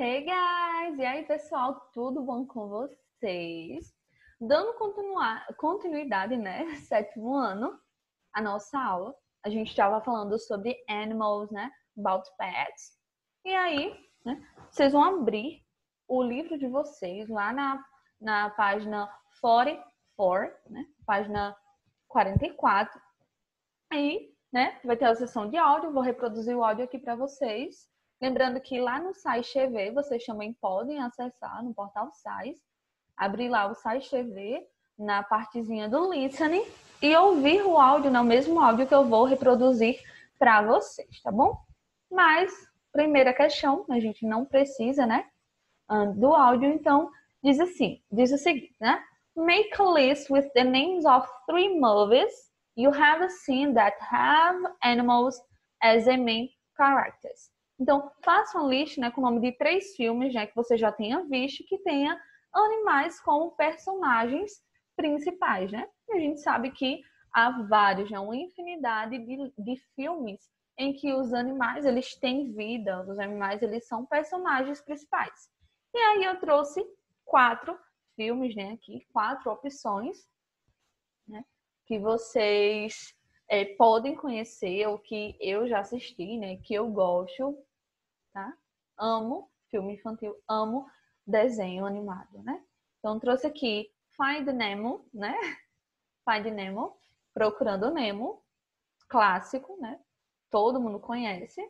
Hey guys! E aí, pessoal, tudo bom com vocês? Dando continuidade, né? Sétimo ano, a nossa aula. A gente estava falando sobre animals, né? About pets. E aí, né? Vocês vão abrir o livro de vocês lá na, na página 44, né? Página 44. E, né? Vai ter a sessão de áudio. Vou reproduzir o áudio aqui para vocês. Lembrando que lá no site TV vocês também podem acessar no portal SAIS, abrir lá o site TV na partezinha do listening e ouvir o áudio, no mesmo áudio que eu vou reproduzir para vocês, tá bom? Mas, primeira questão, a gente não precisa, né, do áudio, então diz assim, diz o seguinte, né? Make a list with the names of three movies you have seen that have animals as main characters. Então, faça uma lista né, com o nome de três filmes né, que você já tenha visto que tenha animais como personagens principais, né? E a gente sabe que há vários, né, uma infinidade de, de filmes em que os animais eles têm vida, os animais eles são personagens principais. E aí eu trouxe quatro filmes, né, aqui, quatro opções, né, que vocês é, podem conhecer ou que eu já assisti, né, que eu gosto tá? Amo filme infantil, amo desenho animado, né? Então trouxe aqui Find Nemo, né? Find Nemo, Procurando Nemo, clássico, né? Todo mundo conhece.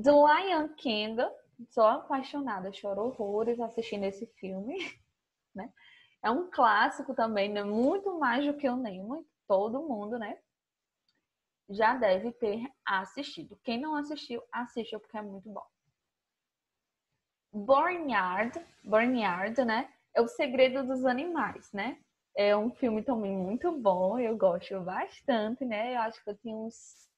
The Lion King, sou apaixonada, choro horrores assistindo esse filme, né? É um clássico também, né? Muito mais do que o Nemo, todo mundo, né? Já deve ter assistido. Quem não assistiu, assista porque é muito bom. Barnyard, Barnyard, né? É o segredo dos animais, né? É um filme também muito bom, eu gosto bastante, né? Eu acho que eu tinha uns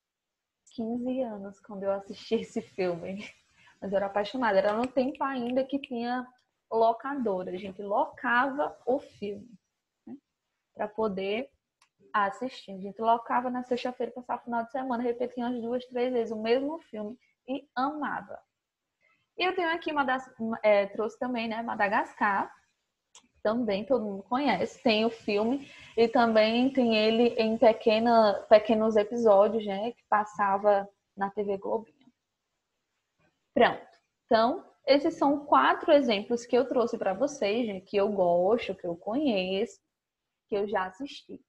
15 anos quando eu assisti esse filme. Mas eu era apaixonada. Era no tempo ainda que tinha locadora. A gente locava o filme né? para poder assistir. A gente locava na sexta-feira, passava o final de semana, repetia umas duas, três vezes o mesmo filme e amava. E eu tenho aqui uma das, é, trouxe também, né, Madagascar, também todo mundo conhece, tem o filme e também tem ele em pequena, pequenos episódios, né, que passava na TV Globinho. Pronto. Então, esses são quatro exemplos que eu trouxe para vocês, né, que eu gosto, que eu conheço, que eu já assisti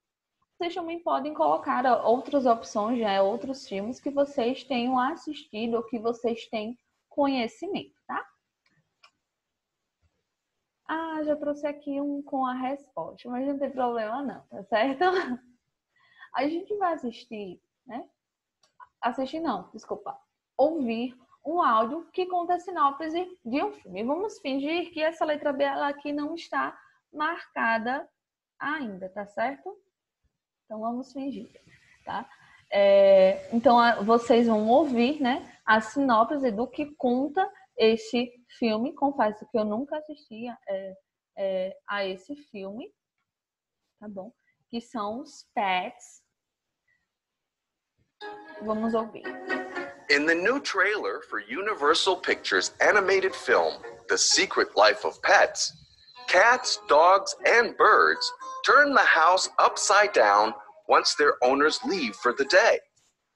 vocês também podem colocar outras opções, né, outros filmes que vocês tenham assistido ou que vocês têm conhecimento, tá? Ah, já trouxe aqui um com a resposta, mas não tem problema não, tá certo? A gente vai assistir, né? Assistir não, desculpa. Ouvir um áudio que conta a sinopse de um filme. Vamos fingir que essa letra B aqui não está marcada ainda, tá certo? Então vamos fingir, tá? É, então vocês vão ouvir, né, a sinopse do que conta este filme. Confesso que eu nunca assistia é, é, a esse filme, tá bom? Que são os pets. Vamos ouvir. In the new trailer for Universal Pictures animated film The Secret Life of Pets, cats, dogs, and birds turn the house upside down once their owners leave for the day.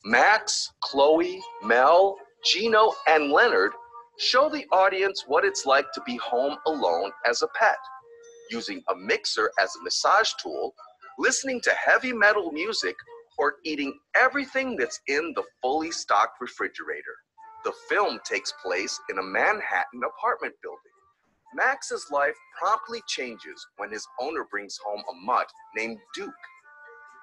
Max, Chloe, Mel, Gino, and Leonard show the audience what it's like to be home alone as a pet, using a mixer as a massage tool, listening to heavy metal music, or eating everything that's in the fully stocked refrigerator. The film takes place in a Manhattan apartment building. Max's life promptly changes when his owner brings home a mutt named Duke.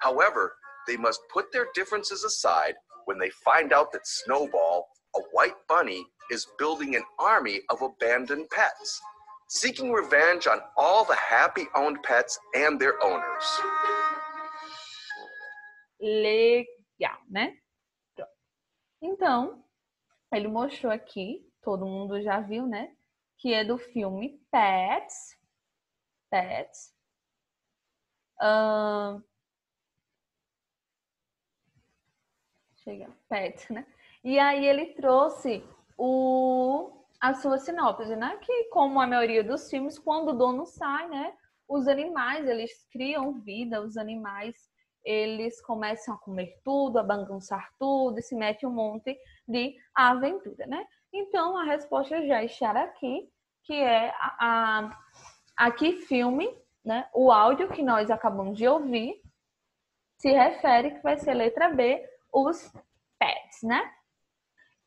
However, they must put their differences aside when they find out that Snowball, a white bunny, is building an army of abandoned pets, seeking revenge on all the happy owned pets and their owners. Legal, né? Então, ele mostrou aqui, todo mundo já viu, né? Que é do filme Pets. Pets. Uh, chega, pet, né? E aí ele trouxe o a sua sinopse, né? Que como a maioria dos filmes, quando o dono sai, né? Os animais, eles criam vida, os animais, eles começam a comer tudo, a bagunçar tudo, e se mete um monte de aventura, né? Então, a resposta já está aqui, que é a, aqui filme, né? O áudio que nós acabamos de ouvir se refere que vai ser letra B, os pets, né?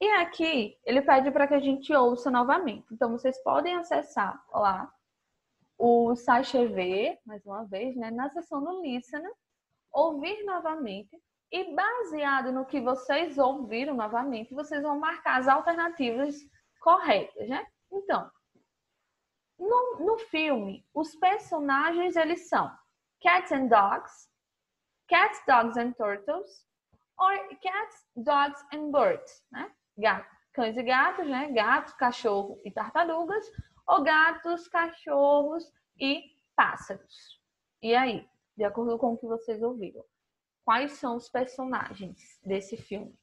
E aqui ele pede para que a gente ouça novamente. Então vocês podem acessar lá o V, mais uma vez, né, na seção do Listener, ouvir novamente e baseado no que vocês ouviram novamente, vocês vão marcar as alternativas corretas, né? Então, no, no filme, os personagens eles são cats and dogs, cats, dogs and turtles, or cats, dogs and birds, né? Gato, cães e gatos, né? Gatos, cachorro e tartarugas, ou gatos, cachorros e pássaros. E aí, de acordo com o que vocês ouviram, quais são os personagens desse filme?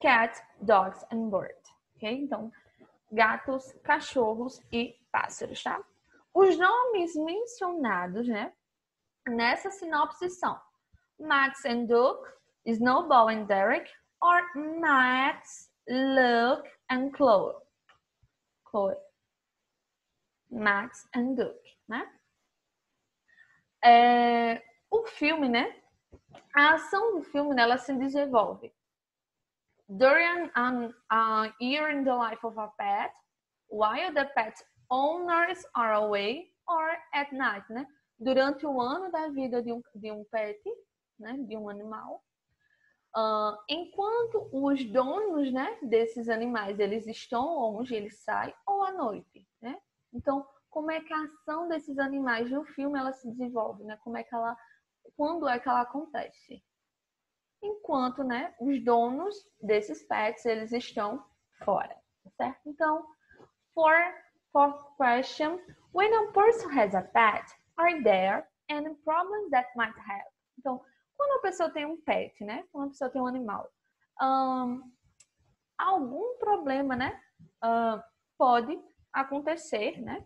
Cat, dogs and birds. Ok? Então, gatos, cachorros e pássaros, tá? Os nomes mencionados, né, nessa sinopse são Max and Duke, Snowball and Derek, or Max, Luke and Chloe. Chloe. Max and Duke, né? É, o filme, né? A ação do filme, né, ela se desenvolve during an, a year in the life of a pet, while the pet owners are away, or at night, né? Durante o ano da vida de um, de um pet, né? De um animal. Uh, enquanto os donos, né? Desses animais, eles estão onde eles saem ou à noite, né? Então, como é que a ação desses animais no filme ela se desenvolve, né? Como é que ela, quando é que ela acontece? enquanto né, os donos desses pets eles estão fora, certo? Então, for fourth question, when a person has a pet, are there any problems that might have? Então, quando a pessoa tem um pet, né? Quando a pessoa tem um animal, um, algum problema, né? Pode acontecer, né?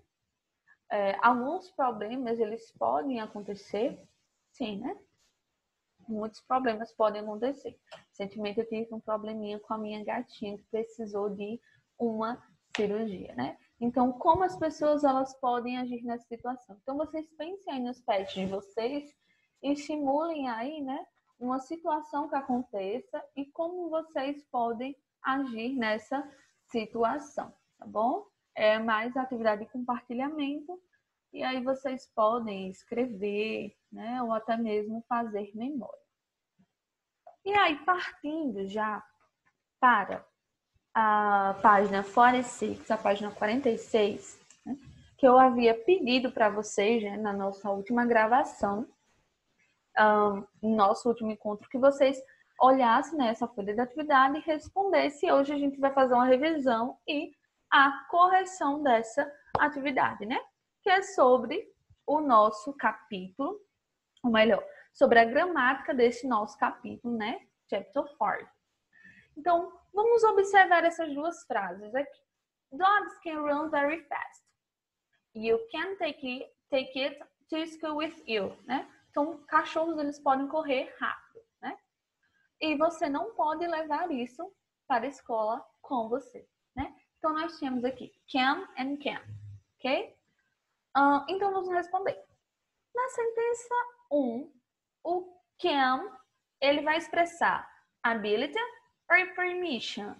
É, alguns problemas eles podem acontecer, sim, né? muitos problemas podem acontecer. Recentemente eu tive um probleminha com a minha gatinha que precisou de uma cirurgia, né? Então, como as pessoas elas podem agir nessa situação? Então, vocês pensem aí nos pets de vocês e simulem aí, né, uma situação que aconteça e como vocês podem agir nessa situação, tá bom? É mais atividade de compartilhamento e aí vocês podem escrever, né, ou até mesmo fazer memória. E aí, partindo já para a página 46, a página 46, né, que eu havia pedido para vocês né, na nossa última gravação, um, no nosso último encontro, que vocês olhassem né, folha de atividade e respondessem. Hoje a gente vai fazer uma revisão e a correção dessa atividade, né? Que é sobre o nosso capítulo, ou melhor, sobre a gramática desse nosso capítulo, né? Chapter 4. Então, vamos observar essas duas frases aqui. Dogs can run very fast. You can take it, take it to school with you, né? Então, cachorros eles podem correr rápido, né? E você não pode levar isso para a escola com você, né? Então, nós temos aqui can and can, ok? Uh, então, vamos responder. Na sentença 1, o can, ele vai expressar ability or permission,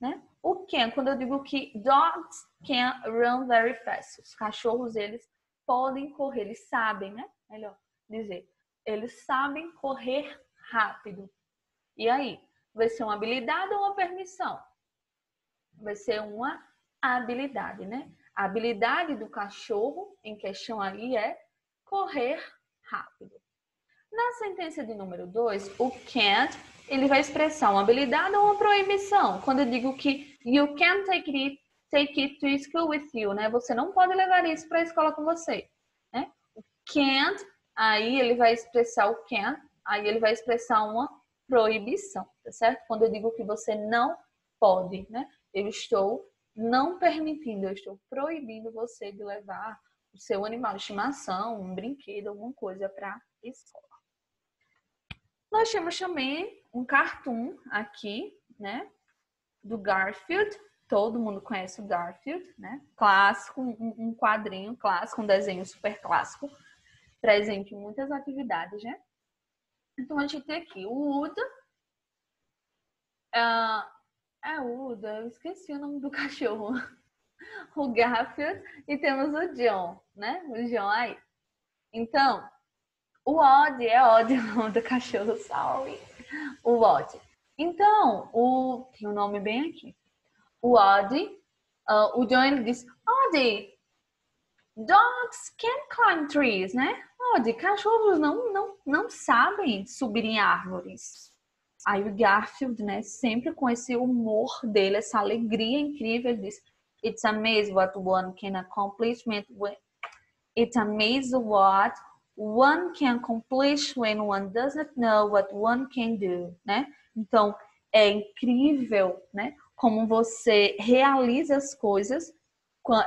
né? O can, quando eu digo que dogs can run very fast, os cachorros, eles podem correr, eles sabem, né? Melhor dizer, eles sabem correr rápido. E aí, vai ser uma habilidade ou uma permissão? Vai ser uma habilidade, né? A habilidade do cachorro em questão aí é correr rápido. Na sentença de número 2, o can't, ele vai expressar uma habilidade ou uma proibição. Quando eu digo que you can't take it, take it to school with you, né? Você não pode levar isso para a escola com você, né? O can't, aí ele vai expressar o can, aí ele vai expressar uma proibição, tá certo? Quando eu digo que você não pode, né? Eu estou não permitindo, eu estou proibindo você de levar o seu animal de estimação, um brinquedo, alguma coisa para escola. Nós temos também um cartoon aqui, né? Do Garfield. Todo mundo conhece o Garfield, né? Clássico, um quadrinho clássico, um desenho super clássico, presente em muitas atividades, né? Então a gente tem aqui o Uda. Uh, é Uda, eu esqueci o nome do cachorro. o Garfield e temos o John, né? O John aí. Então, o Odd é Odd, o nome do cachorro, sorry. O Odd. Então, o tem um nome bem aqui. O Odd, uh, o John ele diz, Odd, dogs can climb trees, né? Odd, cachorros não, não, não sabem subir em árvores. Aí o Garfield, né, sempre com esse humor dele, essa alegria incrível, ele diz, It's amazing what one can accomplish when it's amazing what one can accomplish when one doesn't know what one can do, né? Então, é incrível, né? Como você realiza as coisas,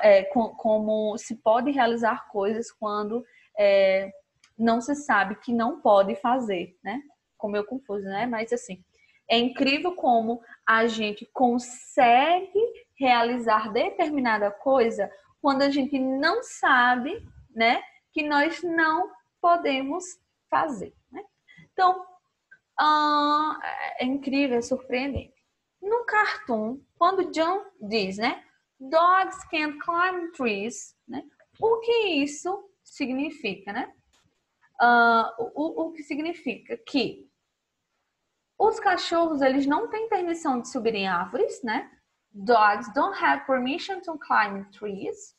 é, como se pode realizar coisas quando é, não se sabe que não pode fazer, né? Como eu confuso, né? Mas assim, é incrível como a gente consegue realizar determinada coisa quando a gente não sabe, né, que nós não podemos fazer. Né? Então, é incrível, é surpreendente. No cartoon, quando John diz, né, dogs can climb trees, né, o que isso significa, né? Uh, o, o que significa que os cachorros eles não têm permissão de subir em árvores, né? Dogs don't have permission to climb trees.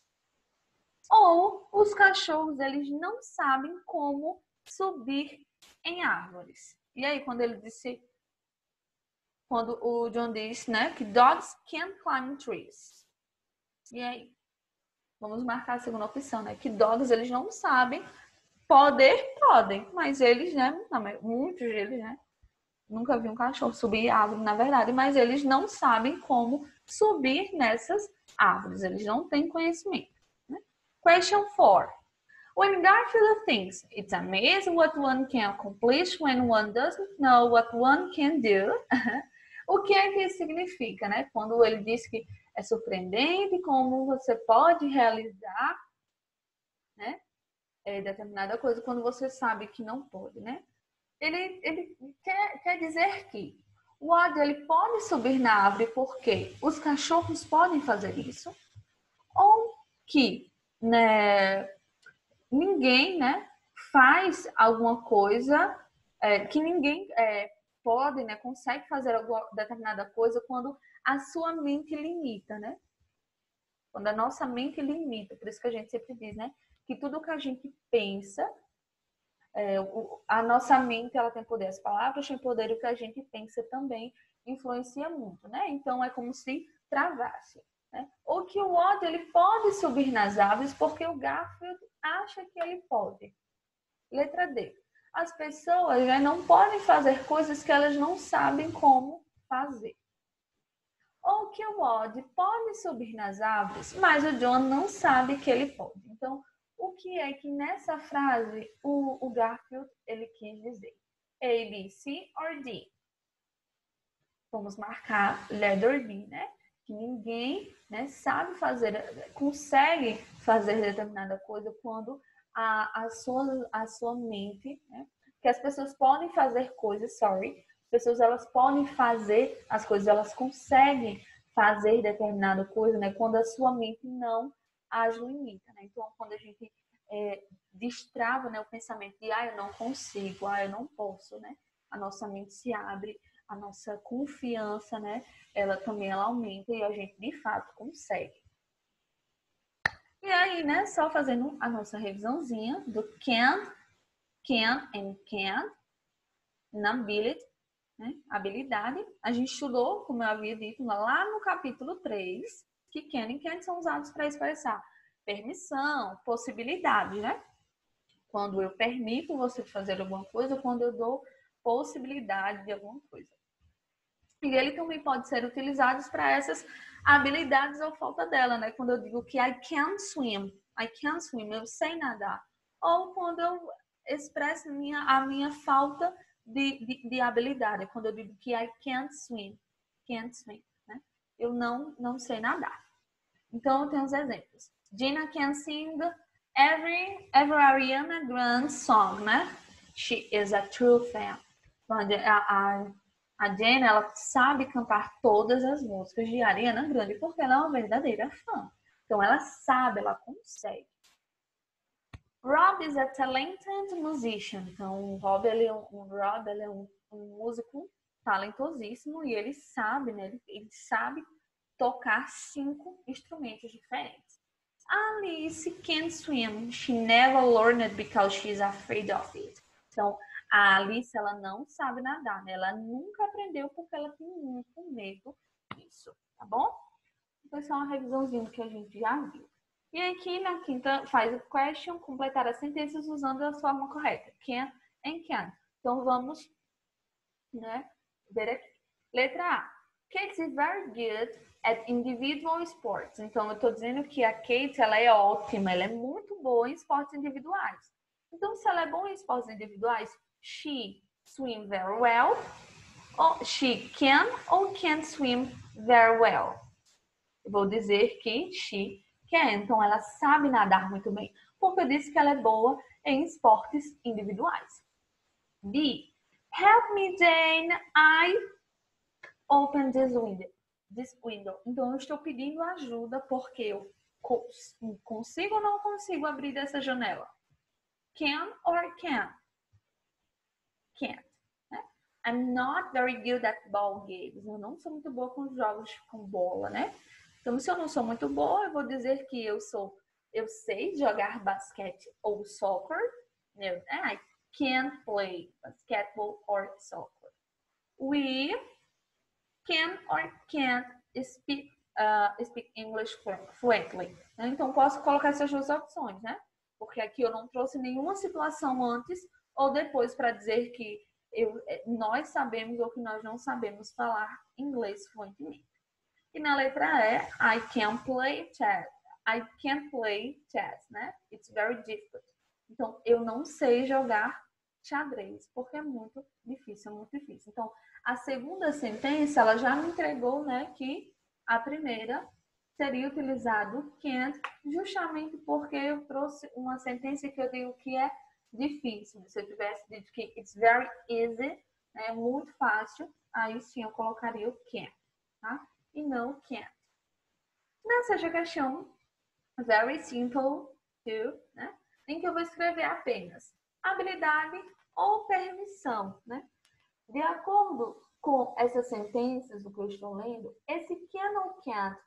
Ou os cachorros, eles não sabem como subir em árvores. E aí, quando ele disse, quando o John disse, né, que dogs can't climb trees. E aí? Vamos marcar a segunda opção, né? Que dogs, eles não sabem. Poder, podem, mas eles, né, muitos deles, né, nunca vi um cachorro subir árvore, na verdade, mas eles não sabem como subir nessas árvores. Eles não têm conhecimento. Né? Question 4. When Garfield thinks it's amazing what one can accomplish when one doesn't know what one can do, o que é que significa, né? Quando ele diz que é surpreendente como você pode realizar, né? É, determinada coisa quando você sabe que não pode, né? Ele, ele quer, quer dizer que o águia ele pode subir na árvore porque os cachorros podem fazer isso, ou que né, ninguém né, faz alguma coisa é, que ninguém é, né, consegue fazer alguma determinada coisa quando a sua mente limita, né? Quando a nossa mente limita, por isso que a gente sempre diz, né, que tudo que a gente pensa é, o, a nossa mente ela tem poder, as palavras têm poder, o que a gente pensa também influencia muito, né? Então é como se travasse. Né? Ou que o ódio ele pode subir nas árvores porque o Garfield acha que ele pode. Letra D. As pessoas né, não podem fazer coisas que elas não sabem como fazer. Ou que o Odd pode subir nas árvores, mas o John não sabe que ele pode. Então, o que é que nessa frase o, o Garfield ele quis dizer? A, B, C or D? Vamos marcar letter B, né? Que ninguém né, sabe fazer, consegue fazer determinada coisa quando a, a, sua, a sua mente, né? Que as pessoas podem fazer coisas, sorry, as pessoas elas podem fazer as coisas, elas conseguem fazer determinada coisa, né? Quando a sua mente não as limita, né? Então, quando a gente é, destrava né, o pensamento de, ah, eu não consigo, ah, eu não posso, né? A nossa mente se abre, a nossa confiança, né? Ela também ela aumenta e a gente, de fato, consegue. E aí, né, só fazendo a nossa revisãozinha do can, can and can, na ability, né? Habilidade. A gente estudou, como eu havia dito, lá no capítulo 3, que can e can são usados para expressar permissão, possibilidade, né? Quando eu permito você fazer alguma coisa, quando eu dou possibilidade de alguma coisa. E ele também pode ser utilizado para essas habilidades ou falta dela, né? Quando eu digo que I can swim, I can swim, eu sei nadar. Ou quando eu expresso minha, a minha falta de, de, de habilidade, quando eu digo que I can't swim, can't swim, né? Eu não, não sei nadar. Então, eu tenho os exemplos. Gina can sing every, every Ariana Grande song, né? She is a true fan. A, a, a Jen, ela sabe cantar todas as músicas de Ariana Grande porque ela é uma verdadeira fã. Então ela sabe, ela consegue. Rob is a talented musician. Então Rob, ele é um, um Rob, ele é um, um, músico talentosíssimo e ele sabe, né? Ele, ele sabe tocar cinco instrumentos diferentes. Alice can swim. She never learned because she's afraid of it. Então, a Alice, ela não sabe nadar, né? Ela nunca aprendeu porque ela tem muito medo disso, tá bom? Então, isso é uma revisãozinha que a gente já viu. E aqui na quinta, faz o question, completar as sentenças usando a forma correta. Can and can. Então, vamos né, ver aqui. Letra A. Kate is very good at individual sports. Então, eu estou dizendo que a Kate, ela é ótima, ela é muito boa em esportes individuais. Então, se ela é boa em esportes individuais, she swim very well, ou she can ou can't swim very well. Vou dizer que she can, então ela sabe nadar muito bem, porque eu disse que ela é boa em esportes individuais. B. Help me, Jane. I open this window. This window. Então eu estou pedindo ajuda porque eu consigo ou não consigo abrir essa janela? Can or can't? Can't. Né? I'm not very good at ball games. Eu não sou muito boa com jogos com bola, né? Então, se eu não sou muito boa, eu vou dizer que eu sou, eu sei jogar basquete ou soccer. Né? I can't play basketball or soccer. We can or can't speak, uh, speak English fluently. Então, posso colocar essas duas opções, né? Porque aqui eu não trouxe nenhuma situação antes ou depois para dizer que eu, é, nós sabemos ou que nós não sabemos falar inglês fluentemente. E na letra E, I can play chess. I can't play chess, né? It's very difficult. Então, eu não sei jogar xadrez, porque é muito difícil, é muito difícil. Então, a segunda sentença, ela já me entregou, né, que a primeira seria utilizado can't, justamente porque eu trouxe uma sentença que eu digo que é difícil. Se eu tivesse dito que it's very easy, é muito fácil, aí sim eu colocaria o can, tá? E não can't. Nessa questão, very simple to, né? Em que eu vou escrever apenas habilidade ou permissão, né? De acordo com essas sentenças do que eu estou lendo, esse can ou can't,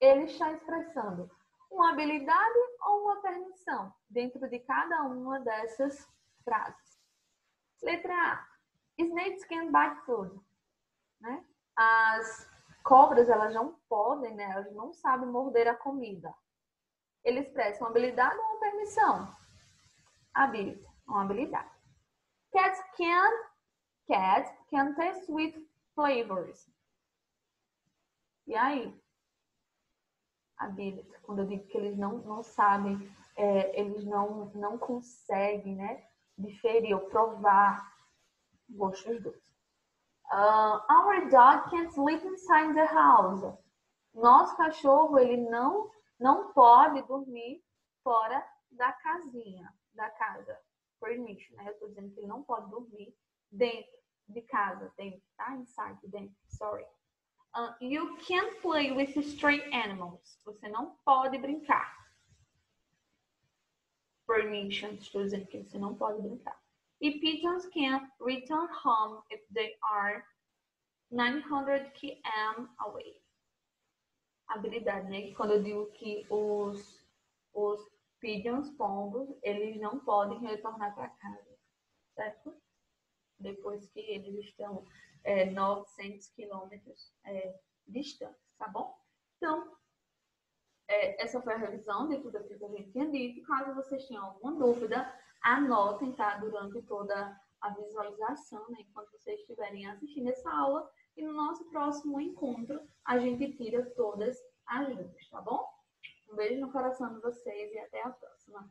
ele está expressando uma habilidade ou uma permissão dentro de cada uma dessas frases. Letra A. Snakes can bite food. Né? As cobras, elas não podem, né? elas não sabem morder a comida. Ele expressa uma habilidade ou uma permissão? Ability, uma habilidade. Cats can, cats can taste sweet flavors. E aí? Ability, quando eu digo que eles não, não sabem, é, eles não, não conseguem né, diferir ou provar gostos doces. Uh, our dog can't sleep inside the house. Nosso cachorro, ele não, não pode dormir fora da casinha, da casa. Permission, né? Eu tô dizendo que ele não pode dormir dentro de casa, dentro, tá? Inside, dentro, sorry. Uh, you can't play with stray animals. Você não pode brincar. Permission, estou dizendo que você não pode brincar. E pigeons can return home if they are 900 km away. Habilidade, né? Quando eu digo que os, os pigeons, pombos, eles não podem retornar para casa, certo? Depois que eles estão é, 900 quilômetros é, distantes, tá bom? Então, é, essa foi a revisão de tudo aquilo que a gente tinha dito. Caso vocês tenham alguma dúvida, anotem, tá? Durante toda a visualização, né? Enquanto vocês estiverem assistindo essa aula, e no nosso próximo encontro a gente tira todas as dúvidas, tá bom? Um beijo no coração de vocês e até a próxima.